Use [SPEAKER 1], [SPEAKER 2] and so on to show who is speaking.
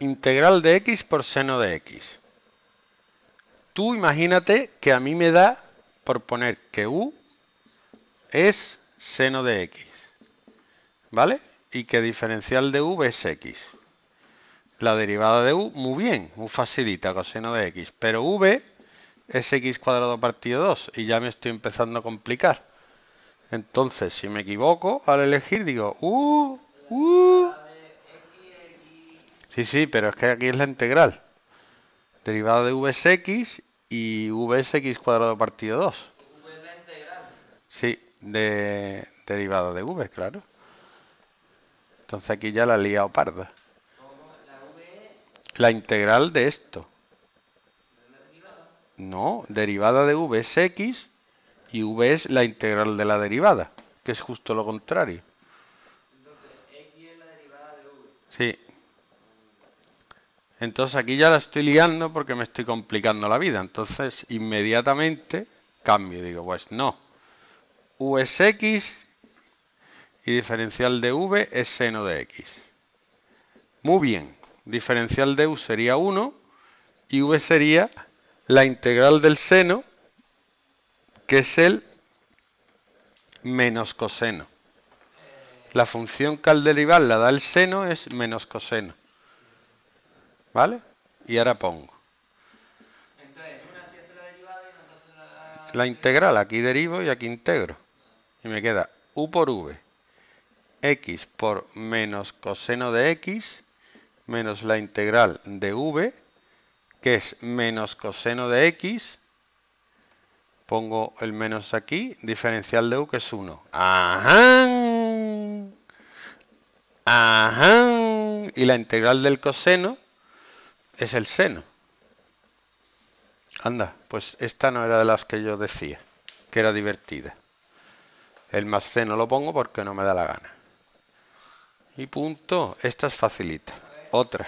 [SPEAKER 1] integral de x por seno de x. Tú imagínate que a mí me da por poner que u es seno de x. ¿Vale? Y que diferencial de v es x. La derivada de u, muy bien, muy facilita, coseno de x. Pero v es x cuadrado partido 2 y ya me estoy empezando a complicar. Entonces, si me equivoco al elegir, digo, uh, uh. Sí, sí, pero es que aquí es la integral. Derivada de v es x y v es x cuadrado partido 2.
[SPEAKER 2] ¿V es la integral?
[SPEAKER 1] Sí, de derivada de v, claro. Entonces aquí ya la he liado parda.
[SPEAKER 2] ¿Cómo? La V es
[SPEAKER 1] La integral de esto.
[SPEAKER 2] la derivada.
[SPEAKER 1] No, derivada de v es x y v es la integral de la derivada, que es justo lo contrario.
[SPEAKER 2] Entonces, X es la derivada de V.
[SPEAKER 1] Sí. Entonces aquí ya la estoy liando porque me estoy complicando la vida. Entonces inmediatamente cambio. Digo, pues no. U es X y diferencial de V es seno de X. Muy bien. Diferencial de U sería 1 y V sería la integral del seno, que es el menos coseno. La función que al derivar la da el seno es menos coseno. ¿Vale? Y ahora pongo
[SPEAKER 2] Entonces, en una hace la derivada y hace la...
[SPEAKER 1] la integral. Aquí derivo y aquí integro. Y me queda u por v. x por menos coseno de x menos la integral de v, que es menos coseno de x. Pongo el menos aquí, diferencial de u que es 1. ¡Ajá! ¡Ajá! Y la integral del coseno es el seno. Anda, pues esta no era de las que yo decía, que era divertida. El más c no lo pongo porque no me da la gana. Y punto, esta es facilita. Otra.